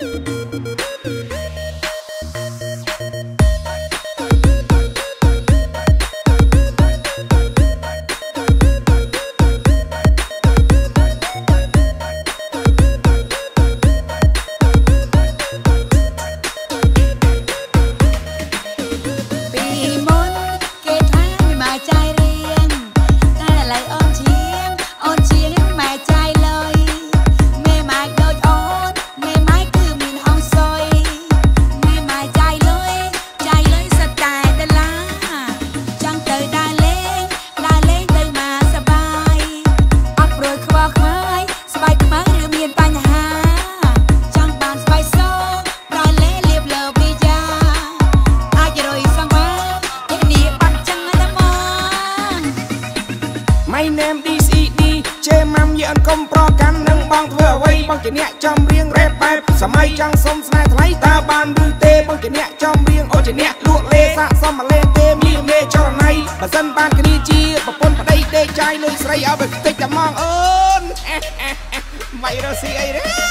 Thank you. ញាអនកុំប្រកាន់នឹងបងធ្វើអ្វីបងជាអ្នកចំរៀងរ៉េបបែបសម័យចង់សុំស្នេហ៍ថ្លៃតើបានឬទេបងជាអ្នកចំរៀងអូជាអ្នកលក់លេសាកសមលេទេមានមេចរណៃបើសិនបានគ្នាជាប្រពន្ធប្តីទេចាយលុយស្រីឲ្យបិទតិចតែមកអូនម៉ៃរស់ស៊ីអីទេ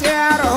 quiero